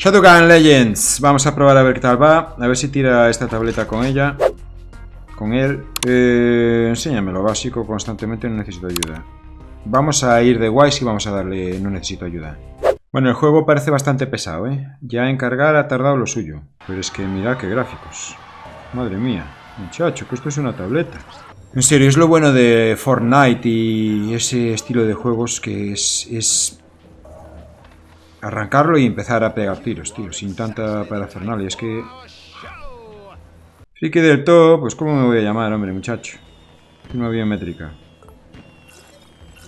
Shadowgun Legends. Vamos a probar a ver qué tal va. A ver si tira esta tableta con ella. Con él. Eh, enséñame lo básico. Constantemente no necesito ayuda. Vamos a ir de guays y vamos a darle no necesito ayuda. Bueno, el juego parece bastante pesado, ¿eh? Ya en cargar ha tardado lo suyo. Pero es que mirad qué gráficos. Madre mía. Muchacho, que esto es una tableta. En serio, es lo bueno de Fortnite y ese estilo de juegos que es, es arrancarlo y empezar a pegar tiros, tío, sin tanta parafernalia. Es que... que del todo, pues ¿cómo me voy a llamar, hombre, muchacho? Una biométrica.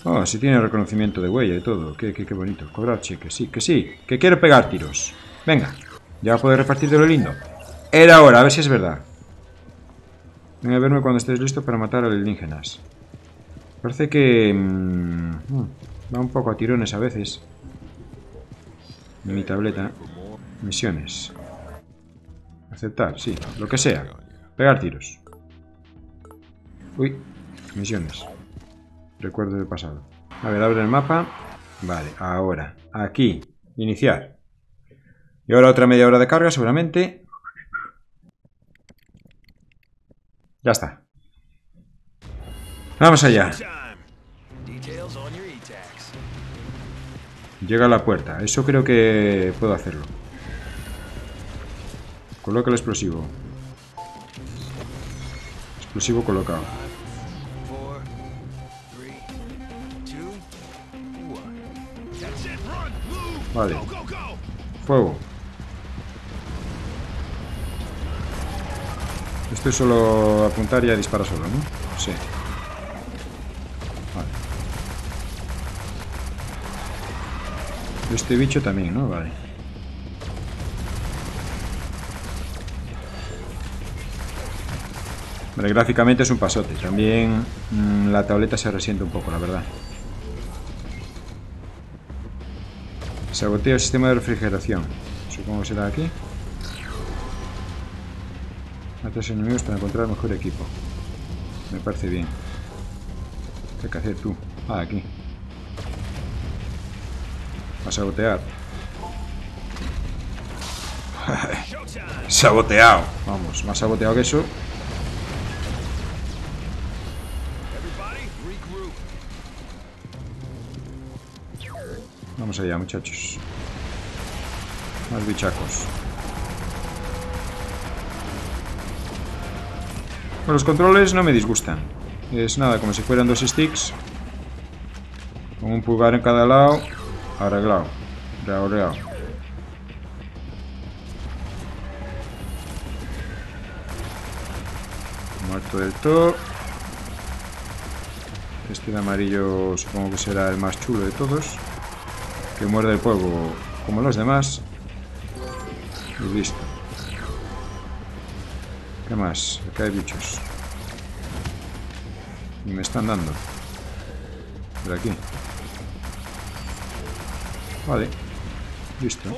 Oh, si tiene reconocimiento de huella y todo. Qué, qué, qué bonito. Cobrar cheque, sí, que sí. Que quiero pegar tiros. Venga, ya poder repartir de lo lindo. Era ahora, a ver si es verdad. Ven a verme cuando estés listo para matar a alienígenas. Parece que... Mmm, va un poco a tirones a veces. Mi tableta. Misiones. Aceptar, sí. Lo que sea. Pegar tiros. Uy. Misiones. Recuerdo del pasado. A ver, abre el mapa. Vale, ahora. Aquí. Iniciar. Y ahora otra media hora de carga seguramente. Ya está. Vamos allá. Llega a la puerta. Eso creo que puedo hacerlo. Coloca el explosivo. Explosivo colocado. Vale. Fuego. Esto es solo apuntar y a disparar solo, ¿no? Sí. Este bicho también, ¿no? Vale. Vale, gráficamente es un pasote. También mmm, la tableta se resiente un poco, la verdad. Sabotea el sistema de refrigeración. Supongo que será aquí. Matas enemigos para encontrar mejor equipo. Me parece bien. ¿Qué hay que hacer tú? Ah, aquí. Sabotear. Saboteado. Vamos, más saboteado que eso. Vamos allá, muchachos. Más bichacos. Los controles no me disgustan. Es nada, como si fueran dos sticks. Con un pulgar en cada lado. Arreglado. Reaureado. Muerto del todo. Este de amarillo supongo que será el más chulo de todos. Que muerde el polvo como los demás. Y listo. ¿Qué más? Acá hay bichos. Y me están dando. Por aquí. Vale. Listo.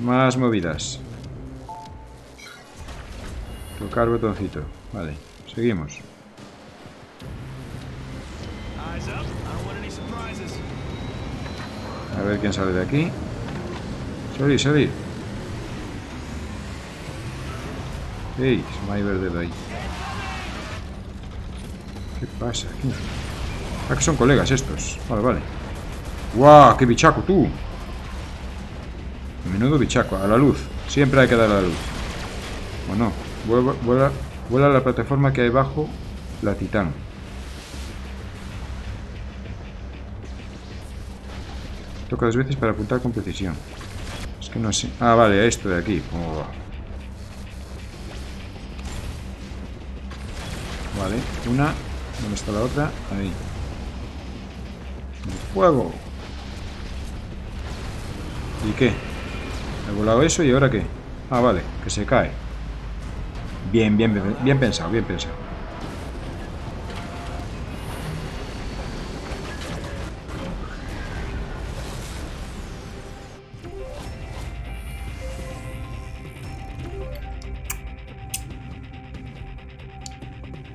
Más movidas. Tocar botoncito. Vale. Seguimos. A ver quién sale de aquí. Salir, salir. ¡Ey! Verde de ahí. ¿Qué pasa aquí? Ah, que son colegas estos. Vale, vale. ¡Guau! ¡Qué bichaco tú! Menudo bichaco. A la luz. Siempre hay que dar a la luz. ¿O no? Vuela, vuela, vuela la plataforma que hay bajo la titán. Toca dos veces para apuntar con precisión. Es que no sé. Ah, vale, esto de aquí. Oh. Vale, una. ¿Dónde está la otra? Ahí. ¡Fuego! ¿Y qué? He volado eso y ahora qué? Ah, vale, que se cae. Bien, bien, bien, bien pensado, bien pensado.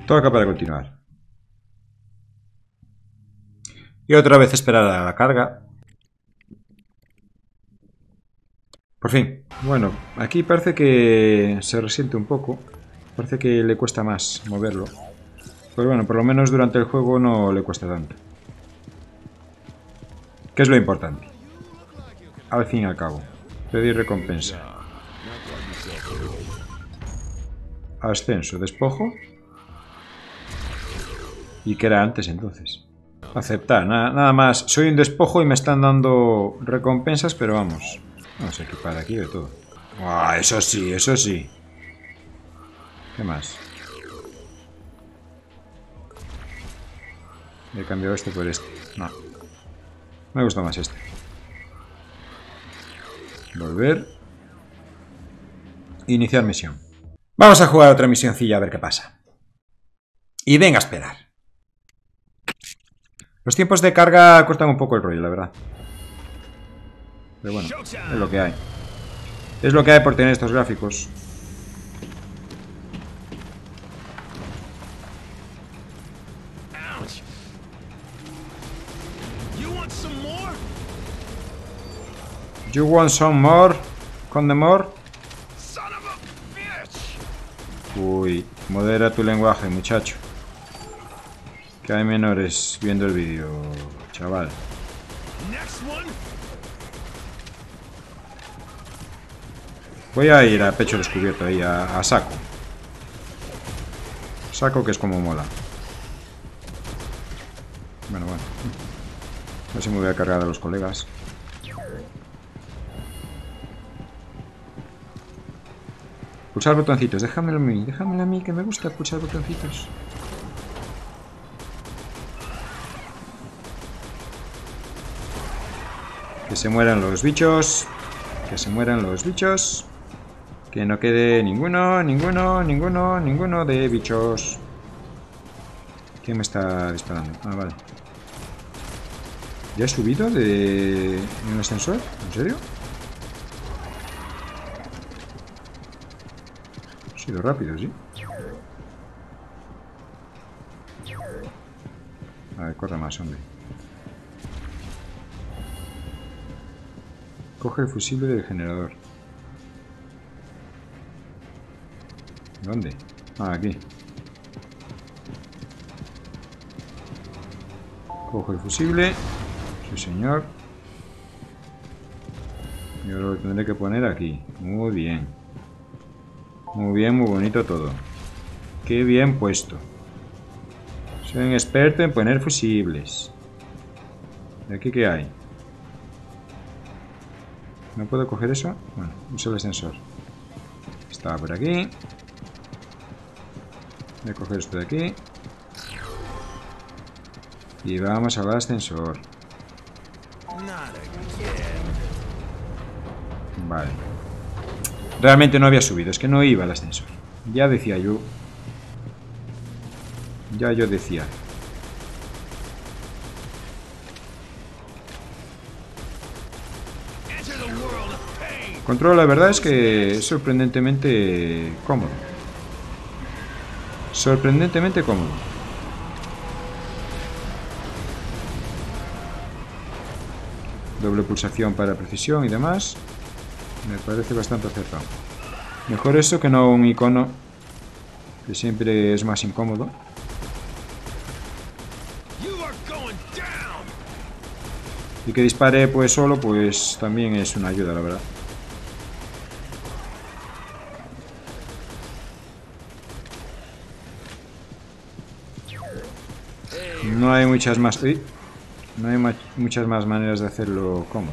Toca para continuar. Y otra vez esperar a la carga. Por fin. Bueno, aquí parece que se resiente un poco. Parece que le cuesta más moverlo. Pero bueno, por lo menos durante el juego no le cuesta tanto. ¿Qué es lo importante? Al fin y al cabo. Pedir recompensa. Ascenso, despojo. ¿Y qué era antes entonces? Aceptar, nada, más. Soy un despojo y me están dando recompensas, pero vamos. Vamos a equipar aquí de todo. Ah, eso sí, eso sí. ¿Qué más? He cambiado este por este. No. Me gusta más este. Volver. Iniciar misión. Vamos a jugar otra misioncilla a ver qué pasa. Y venga a esperar. Los tiempos de carga cortan un poco el rollo, la verdad. Pero bueno, es lo que hay. Es lo que hay por tener estos gráficos. You want some more? Con the more? Uy, modera tu lenguaje, muchacho. Que hay menores viendo el vídeo, chaval. Voy a ir a pecho descubierto ahí, a, saco. Saco que es como mola. Bueno, bueno. A ver si me voy a cargar a los colegas. Pulsar botoncitos, déjamelo a mí, déjamelo a mí, que me gusta pulsar botoncitos. Que se mueran los bichos. Que se mueran los bichos. Que no quede ninguno, ninguno, ninguno, ninguno de bichos. ¿Quién me está disparando? Ah, vale. ¿Ya he subido de un ascensor? ¿En serio? Ha sido rápido, ¿sí? A ver, corre más, hombre. Coge el fusible del generador. ¿Dónde? Ah, aquí. Cojo el fusible. Sí, señor. Y ahora lo tendré que poner aquí. Muy bien. Muy bien, muy bonito todo. Qué bien puesto. Soy un experto en poner fusibles. ¿Y aquí qué hay? ¿No puedo coger eso? Bueno, uso el ascensor. Estaba por aquí. Voy a coger esto de aquí. Y vamos al ascensor. Vale. Realmente no había subido, es que no iba al ascensor. Ya decía yo. Ya yo decía. Control, la verdad es que es sorprendentemente cómodo. Sorprendentemente cómodo. Doble pulsación para precisión y demás. Me parece bastante acertado. Mejor eso que no un icono, que siempre es más incómodo. Y que dispare pues solo, pues también es una ayuda, la verdad. No hay muchas más... no hay muchas más maneras de hacerlo cómodo.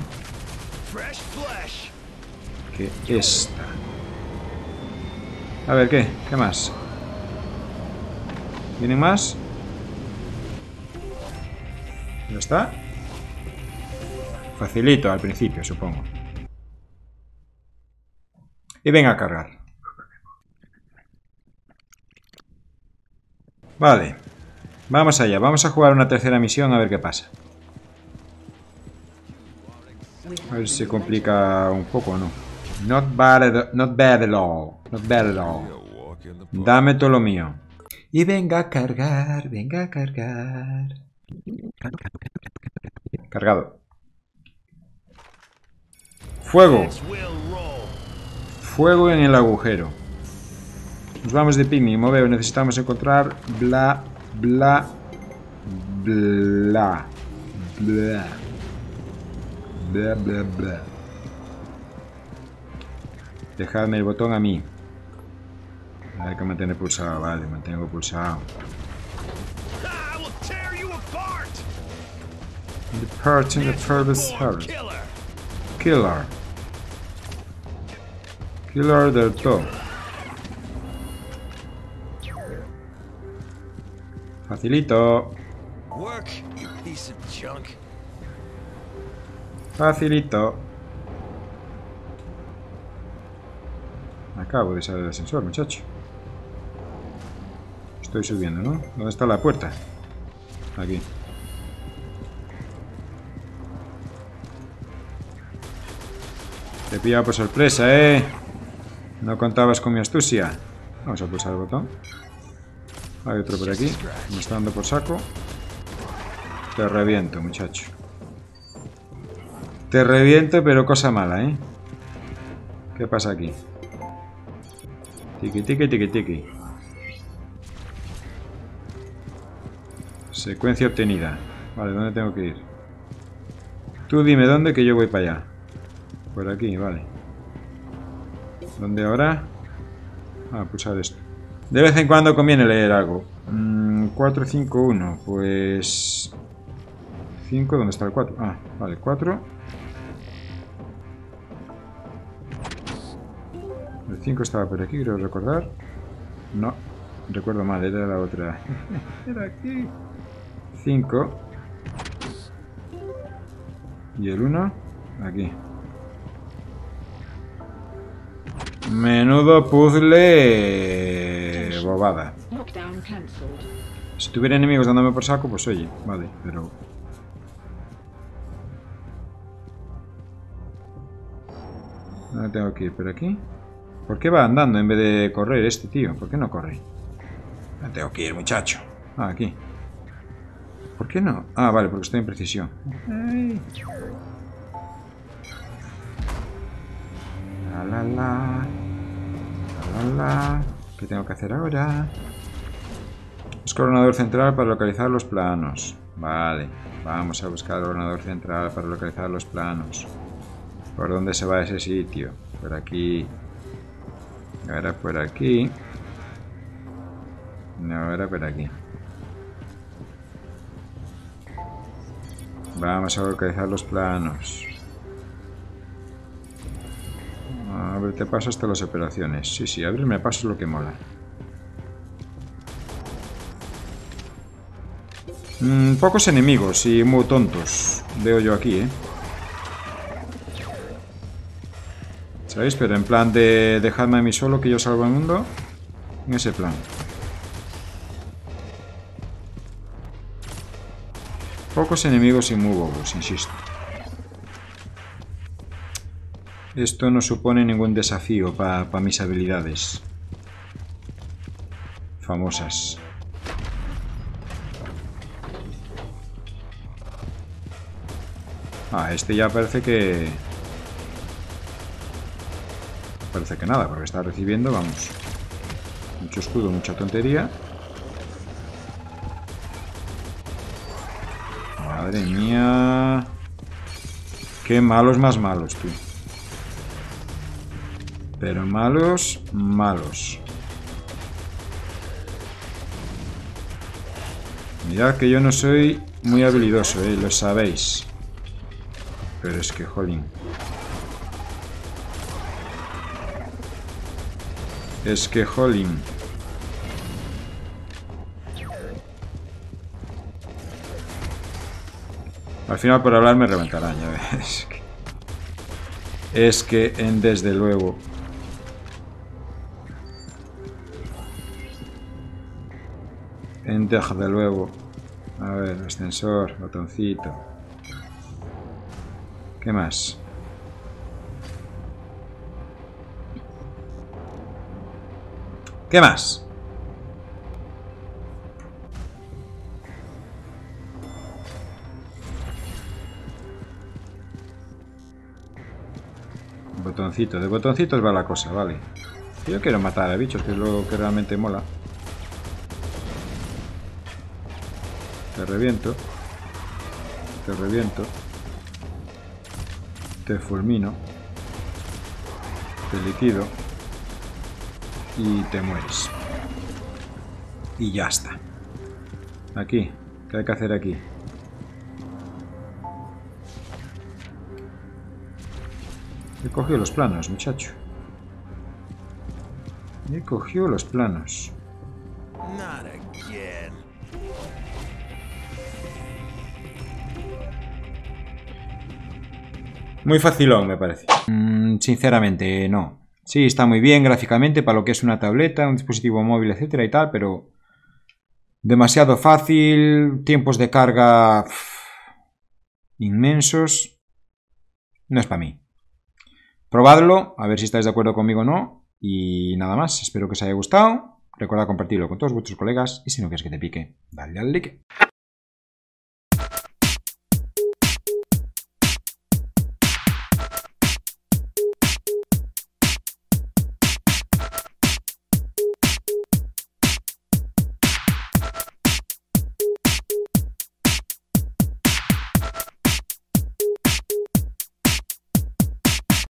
Que esta. A ver, ¿qué? ¿Qué más? ¿Vienen más? ¿Ya está? Facilito al principio, supongo. Y venga a cargar. Vale. Vamos allá, vamos a jugar una tercera misión a ver qué pasa. A ver si complica un poco o no. Not bad, not bad at all. Not bad at all. Dame todo lo mío. Y venga a cargar, venga a cargar. Cargado. Fuego. Fuego en el agujero. Nos vamos de picnic, moveo. Necesitamos encontrar bla, bla, bla, bla, bla, bla, bla. Dejadme el botón a mí. Hay que mantener pulsado, vale, mantengo pulsado. I will tear you apart. The part in the service. killer. Killer. Killer del todo. Facilito. Facilito. Acabo de salir del ascensor, muchacho. Estoy subiendo, ¿no? ¿Dónde está la puerta? Aquí. Te he pillado por sorpresa, ¿eh? No contabas con mi astucia. Vamos a pulsar el botón. Hay otro por aquí. Me está dando por saco. Te reviento, muchacho. Te reviento, pero cosa mala, ¿eh? ¿Qué pasa aquí? Tiki, tiki, tiki, tiki. Secuencia obtenida. Vale, ¿dónde tengo que ir? Tú dime dónde que yo voy para allá. Por aquí, vale. ¿Dónde ahora? Ah, pulsar esto. De vez en cuando conviene leer algo. Mm, 4, 5, 1. Pues... 5, ¿dónde está el 4? Ah, vale, 4. El 5 estaba por aquí, creo recordar. No, recuerdo mal, era la otra. era aquí. 5. Y el 1, aquí. Menudo puzzle bobada. Si tuviera enemigos dándome por saco, pues oye, vale, pero... ¿Dónde tengo que ir? ¿Por aquí? ¿Por qué va andando en vez de correr este tío? ¿Por qué no corre? ¿Dónde tengo que ir, muchacho? Ah, aquí. ¿Por qué no? Ah, vale, porque estoy en precisión. Ay. La la la. La la la. ¿Qué tengo que hacer ahora? Buscar el ordenador central para localizar los planos. Vale, vamos a buscar el ordenador central para localizar los planos. ¿Por dónde se va ese sitio? Por aquí. Ahora por aquí. No, ahora por aquí. Vamos a localizar los planos. Ábrete paso hasta las operaciones. Sí, sí, abrirme paso es lo que mola. Mm, pocos enemigos y muy tontos. Veo yo aquí, ¿eh? ¿Sabéis? Pero en plan de dejadme a mí solo que yo salvo el mundo. En ese plan. Pocos enemigos y muy bobos, insisto. Esto no supone ningún desafío para mis habilidades. Famosas. Ah, este ya parece que... Parece que nada, porque está recibiendo, vamos. Mucho escudo, mucha tontería. Madre mía. Qué malos más malos, tú. Pero malos, malos. Mirad que yo no soy muy habilidoso, eh, lo sabéis. Pero es que, jolín. Es que, jolín. Al final por hablar me reventarán, ya ves. Es que, en desde luego... desde luego... A ver, ascensor, botoncito... ¿Qué más? ¿Qué más? botoncito. De botoncitos va la cosa, vale. Yo quiero matar a bichos, que es lo que realmente mola. Te reviento. Te reviento. Te fulmino. Te liquido. Y te mueres. Y ya está. Aquí. ¿Qué hay que hacer aquí? He cogido los planos, muchacho. He cogido los planos. Muy facilón, me parece. Mm, sinceramente, no. Sí, está muy bien gráficamente para lo que es una tableta, un dispositivo móvil, etcétera y tal, pero demasiado fácil, tiempos de carga inmensos. No es para mí. Probadlo, a ver si estáis de acuerdo conmigo o no. Y nada más, espero que os haya gustado. Recuerda compartirlo con todos vuestros colegas y si no quieres que te pique, dale al like.